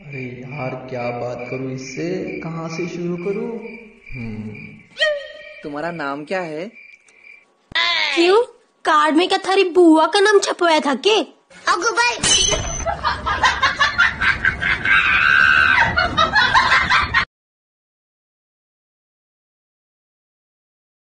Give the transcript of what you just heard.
अरे यार क्या बात करूँ इससे? कहाँ से शुरू करूँ? हम्म। तुम्हारा नाम क्या है? क्यों? कार्ड में क्या थारी बुआ का नाम छपवाया था के अगो भाई